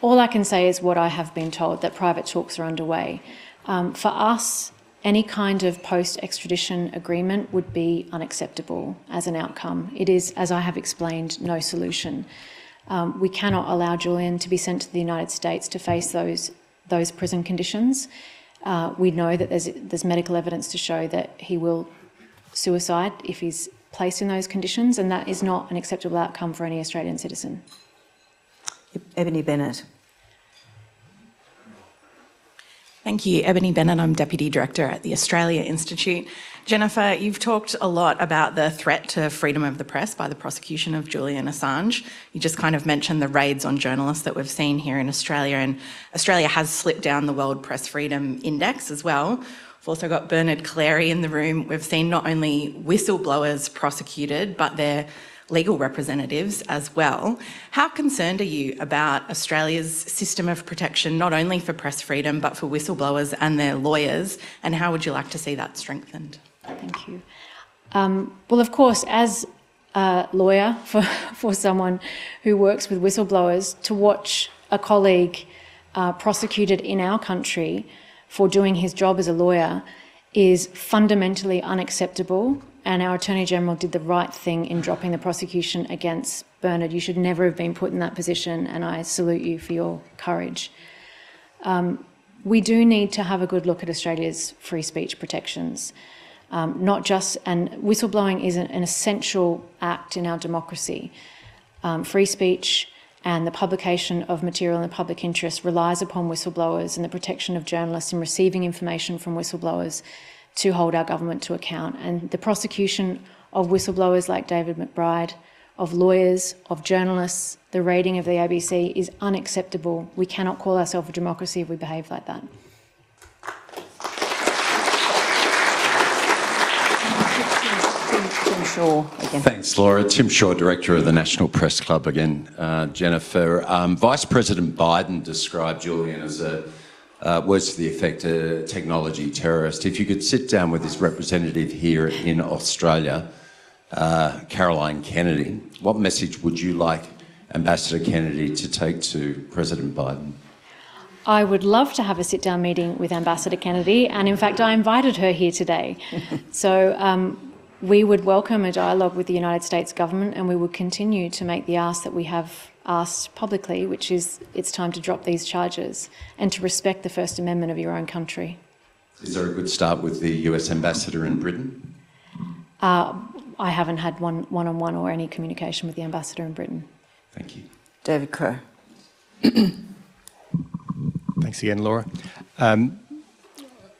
all I can say is what I have been told that private talks are underway. Um, for us, any kind of post extradition agreement would be unacceptable as an outcome. It is, as I have explained, no solution. Um, we cannot allow Julian to be sent to the United States to face those, those prison conditions. Uh, we know that there's, there's medical evidence to show that he will suicide if he's placed in those conditions, and that is not an acceptable outcome for any Australian citizen. Ebony Bennett. Thank you. Ebony Bennett, I'm Deputy Director at the Australia Institute. Jennifer, you've talked a lot about the threat to freedom of the press by the prosecution of Julian Assange. You just kind of mentioned the raids on journalists that we've seen here in Australia, and Australia has slipped down the World Press Freedom Index as well. We've also got Bernard Collaery in the room. We've seen not only whistleblowers prosecuted, but their legal representatives as well. How concerned are you about Australia's system of protection, not only for press freedom, but for whistleblowers and their lawyers? And how would you like to see that strengthened? Thank you. Um, well, of course, as a lawyer for, for someone who works with whistleblowers, to watch a colleague uh, prosecuted in our country for doing his job as a lawyer is fundamentally unacceptable. And our Attorney General did the right thing in dropping the prosecution against Bernard. You should never have been put in that position, and I salute you for your courage. Um, we do need to have a good look at Australia's free speech protections. Um, not just, and whistleblowing is an, an essential act in our democracy. Um, free speech and the publication of material in the public interest relies upon whistleblowers and the protection of journalists in receiving information from whistleblowers to hold our government to account. And the prosecution of whistleblowers like David McBride, of lawyers, of journalists, the raiding of the ABC is unacceptable. We cannot call ourselves a democracy if we behave like that. Tim Shaw again. Thanks, Laura. Tim Shaw, Director of the National Press Club again. Uh, Jennifer, um, Vice President Biden described Julian as a, uh, words to the effect, a technology terrorist. If you could sit down with this representative here in Australia, uh, Caroline Kennedy, what message would you like Ambassador Kennedy to take to President Biden? I would love to have a sit down meeting with Ambassador Kennedy, and in fact, I invited her here today. so um, we would welcome a dialogue with the United States government, and we would continue to make the ask that we have asked publicly, which is it's time to drop these charges and to respect the First Amendment of your own country. Is there a good start with the US ambassador in Britain? Uh, I haven't had one one on one or any communication with the ambassador in Britain. Thank you. David Kerr. Thanks again, Laura. Um,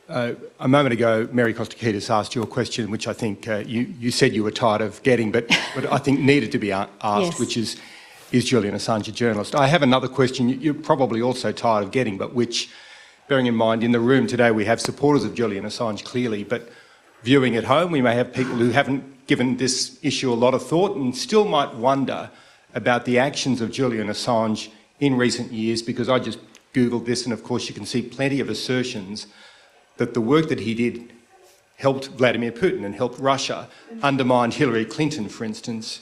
uh, a moment ago, Mary Kostakidis asked you a question which I think uh, you, you said you were tired of getting, but, but I think needed to be a- asked, Yes. which is, is Julian Assange a journalist? I have another question you- you're probably also tired of getting, but which, bearing in mind, in the room today we have supporters of Julian Assange clearly, but viewing at home we may have people who haven't given this issue a lot of thought and still might wonder about the actions of Julian Assange in recent years because I just Googled this and of course you can see plenty of assertions that the work that he did helped Vladimir Putin and helped Russia undermine Hillary Clinton, for instance,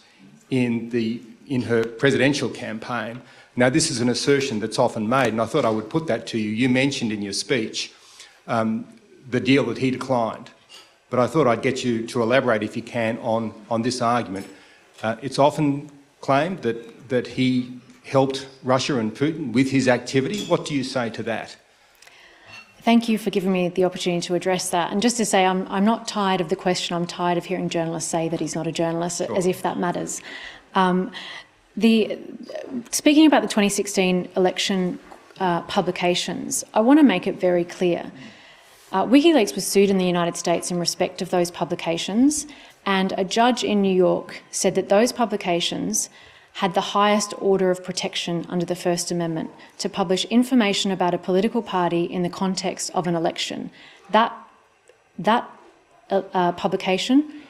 in, the, in her presidential campaign. Now, this is an assertion that's often made, and I thought I would put that to you. You mentioned in your speech um, the deal that he declined, but I thought I'd get you to elaborate, if you can, on, on this argument. Uh, it's often claimed that, that he helped Russia and Putin with his activity. What do you say to that? Thank you for giving me the opportunity to address that. And just to say, I'm, I'm not tired of the question. I'm tired of hearing journalists say that he's not a journalist, as if that matters. Um, the, speaking about the 2016 election uh, publications, I want to make it very clear. Uh, WikiLeaks was sued in the United States in respect of those publications, and a judge in New York said that those publications had the highest order of protection under the First Amendment to publish information about a political party in the context of an election. That, that uh, uh, publication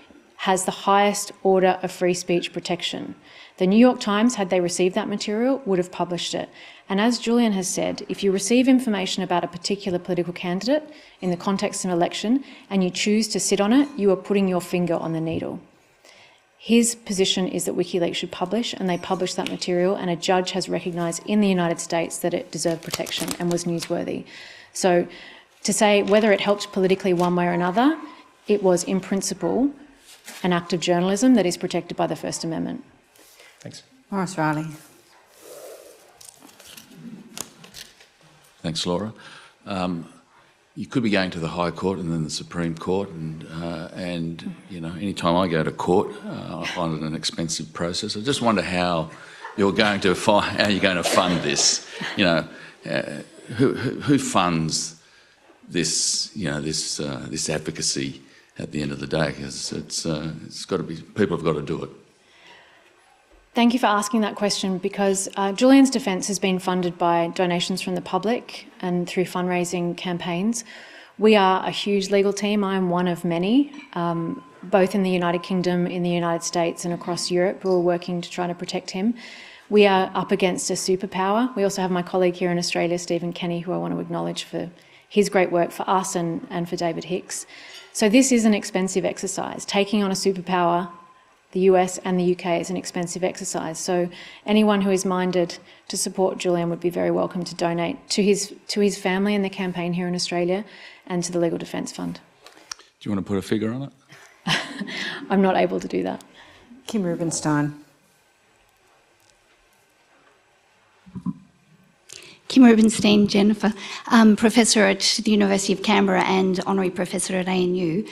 has the highest order of free speech protection. The New York Times, had they received that material, would have published it. And as Julian has said, if you receive information about a particular political candidate in the context of an election and you choose to sit on it, you are putting your finger on the needle. His position is that WikiLeaks should publish, and they published that material, and a judge has recognised in the United States that it deserved protection and was newsworthy. So, to say whether it helped politically one way or another, it was in principle an act of journalism that is protected by the First Amendment. Thanks. Morris Riley. Thanks, Laura. Um, you could be going to the High Court and then the Supreme Court, and uh, and you know, anytime I go to court, uh, I find it an expensive process. I just wonder how you're going to fi- how you're going to fund this. You know, uh, who, who who funds this? You know, this uh, this advocacy at the end of the day, because it's uh, it's got to be people have got to do it. Thank you for asking that question because uh, Julian's defence has been funded by donations from the public and through fundraising campaigns. We are a huge legal team. I am one of many, um, both in the United Kingdom, in the United States, and across Europe, who are working to try to protect him. We are up against a superpower. We also have my colleague here in Australia, Stephen Kenny, who I want to acknowledge for his great work for us and, and for David Hicks. So, this is an expensive exercise. Taking on a superpower the US and the UK is an expensive exercise. So anyone who is minded to support Julian would be very welcome to donate to his to his family and the campaign here in Australia and to the Legal Defence Fund. Do you want to put a figure on it? I'm not able to do that. Kim Rubenstein. Kim Rubenstein, Jennifer, um, Professor at the University of Canberra and Honorary Professor at ANU.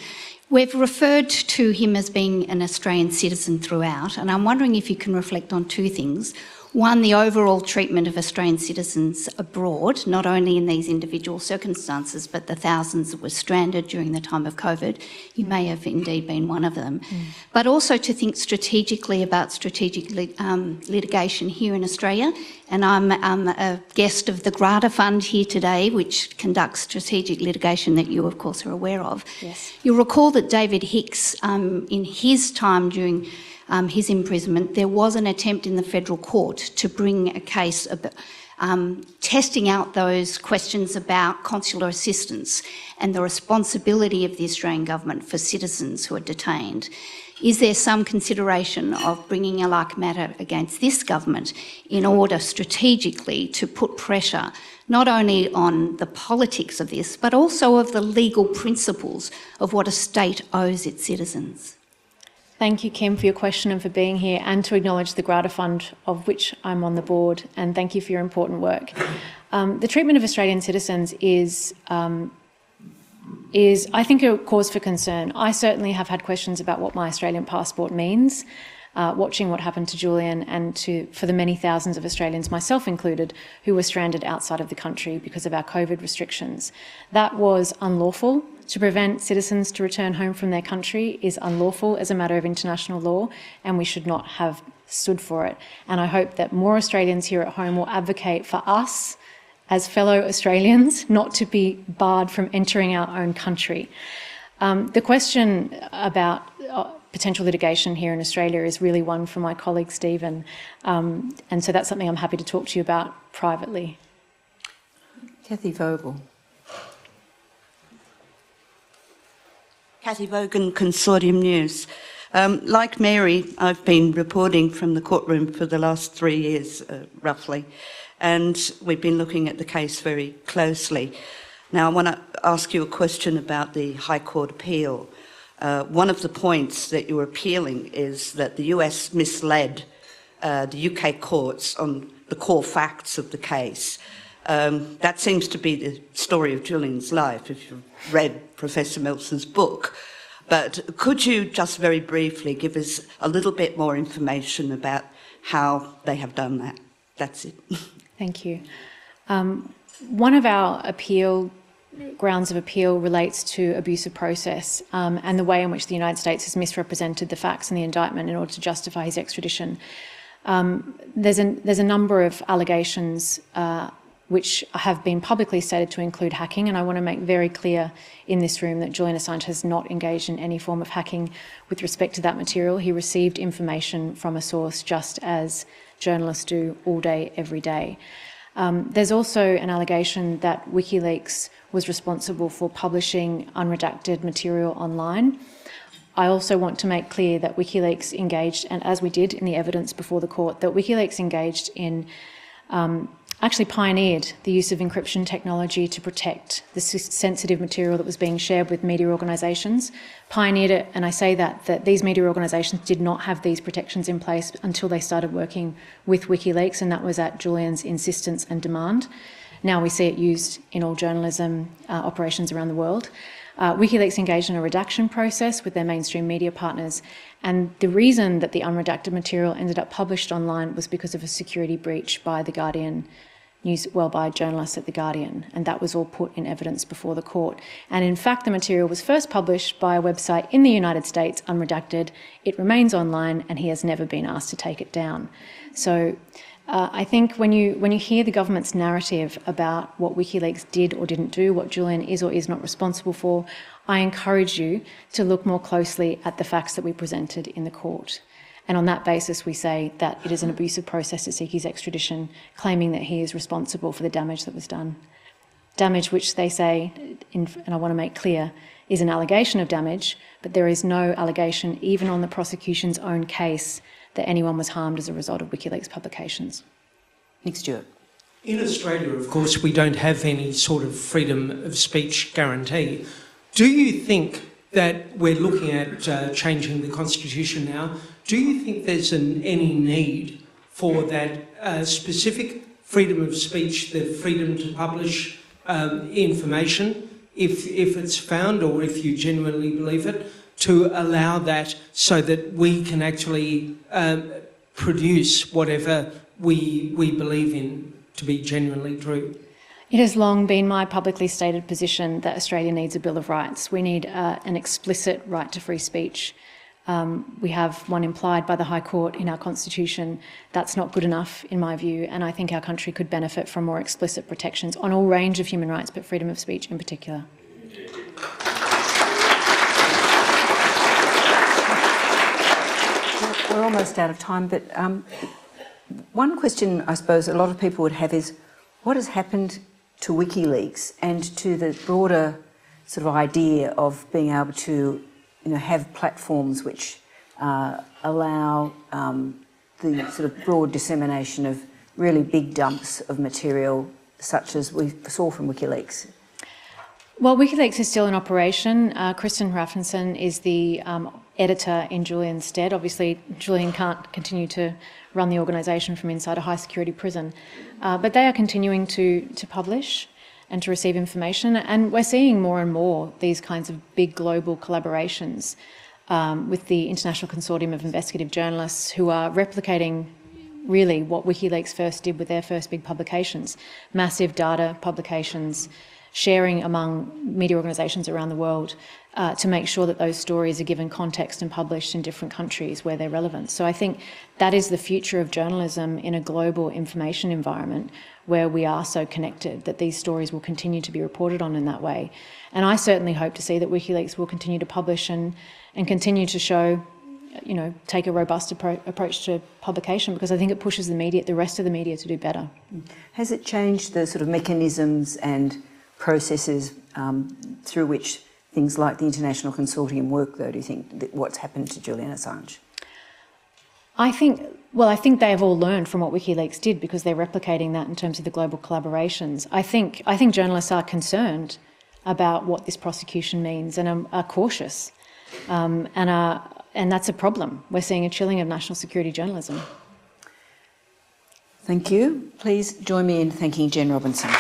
We've referred to him as being an Australian citizen throughout, and I'm wondering if you can reflect on two things. One, the overall treatment of Australian citizens abroad, not only in these individual circumstances, but the thousands that were stranded during the time of COVID. You may have indeed been one of them. Mm. But also to think strategically about strategic um, litigation here in Australia. And I'm um, a guest of the Grata Fund here today, which conducts strategic litigation that you, of course, are aware of. Yes. You'll recall that David Hicks, um, in his time during um, his imprisonment, there was an attempt in the federal court to bring a case about, um, testing out those questions about consular assistance and the responsibility of the Australian government for citizens who are detained. Is there some consideration of bringing a like matter against this government in order strategically to put pressure not only on the politics of this, but also of the legal principles of what a state owes its citizens? Thank you, Kim, for your question and for being here, and to acknowledge the Grata Fund, of which I'm on the board, and thank you for your important work. Um, the treatment of Australian citizens is, um, is, I think, a cause for concern. I certainly have had questions about what my Australian passport means. Uh, watching what happened to Julian and to for the many thousands of Australians, myself included, who were stranded outside of the country because of our COVID restrictions. That was unlawful to prevent citizens to return home from their country is unlawful as a matter of international law, and we should not have stood for it. And I hope that more Australians here at home will advocate for us as fellow Australians not to be barred from entering our own country. Um, the question about uh, potential litigation here in Australia is really one for my colleague Stephen, um, and so that's something I'm happy to talk to you about privately. Cathy Vogan. Cathy Vogan, Consortium News. Um, like Mary, I've been reporting from the courtroom for the last three years, uh, roughly, and we've been looking at the case very closely. Now, I want to ask you a question about the High Court appeal. Uh, one of the points that you're appealing is that the US misled uh, the UK courts on the core facts of the case. Um, that seems to be the story of Julian's life, if you've read Professor Melzer's book. But could you just very briefly give us a little bit more information about how they have done that? That's it. Thank you. Um, one of our appeal grounds of appeal relates to abuse of process um, and the way in which the United States has misrepresented the facts in the indictment in order to justify his extradition. Um, there's, a, there's a number of allegations uh, which have been publicly stated to include hacking. And I want to make very clear in this room that Julian Assange has not engaged in any form of hacking with respect to that material. He received information from a source just as journalists do all day, every day. Um, there's also an allegation that WikiLeaks was responsible for publishing unredacted material online. I also want to make clear that WikiLeaks engaged, and as we did in the evidence before the court, that WikiLeaks engaged in um, actually pioneered the use of encryption technology to protect the sensitive material that was being shared with media organisations. Pioneered it, and I say that, that these media organisations did not have these protections in place until they started working with WikiLeaks, and that was at Julian's insistence and demand. Now we see it used in all journalism uh, operations around the world. Uh, WikiLeaks engaged in a redaction process with their mainstream media partners, and the reason that the unredacted material ended up published online was because of a security breach by The Guardian news, well, by journalists at The Guardian, and that was all put in evidence before the court. And in fact, the material was first published by a website in the United States, unredacted. It remains online, and he has never been asked to take it down. So uh, I think when you when you hear the government's narrative about what WikiLeaks did or didn't do, what Julian is or is not responsible for, I encourage you to look more closely at the facts that we presented in the court. And on that basis, we say that it is an abusive process to seek his extradition, claiming that he is responsible for the damage that was done. Damage which they say, and I want to make clear, is an allegation of damage, but there is no allegation, even on the prosecution's own case, that anyone was harmed as a result of WikiLeaks publications. Nick Stewart. In Australia, of course, we don't have any sort of freedom of speech guarantee. Do you think that we're looking at uh, changing the constitution now? Do you think there's an, any need for that uh, specific freedom of speech, the freedom to publish um, information, if, if it's found or if you genuinely believe it? To allow that so that we can actually um, produce whatever we, we believe in to be genuinely true. It has long been my publicly stated position that Australia needs a Bill of Rights. We need uh, an explicit right to free speech. Um, we have one implied by the High Court in our Constitution. That's not good enough, in my view, and I think our country could benefit from more explicit protections on all range of human rights, but freedom of speech in particular. We're almost out of time, but um, one question I suppose a lot of people would have is what has happened to WikiLeaks and to the broader sort of idea of being able to you know, have platforms which uh, allow um, the sort of broad dissemination of really big dumps of material such as we saw from WikiLeaks? Well, WikiLeaks is still in operation. Uh, Kristinn Hrafnsson is the um, editor in Julian's stead. Obviously, Julian can't continue to run the organisation from inside a high security prison, uh, but they are continuing to, to publish and to receive information. And we're seeing more and more these kinds of big global collaborations um, with the International Consortium of Investigative Journalists who are replicating really what WikiLeaks first did with their first big publications massive data publications sharing among media organisations around the world uh, to make sure that those stories are given context and published in different countries where they're relevant. So I think that is the future of journalism in a global information environment where we are so connected that these stories will continue to be reported on in that way. And I certainly hope to see that WikiLeaks will continue to publish and, and continue to show you know, take a robust appro approach to publication because I think it pushes the media, the rest of the media, to do better. Has it changed the sort of mechanisms and processes um, through which things like the international consortium work, though, do you think, what's happened to Julian Assange? I think, well, I think they have all learned from what WikiLeaks did because they're replicating that in terms of the global collaborations. I think, I think journalists are concerned about what this prosecution means and are, are cautious. Um, and, are, and that's a problem. We're seeing a chilling of national security journalism. Thank you. Please join me in thanking Jen Robinson.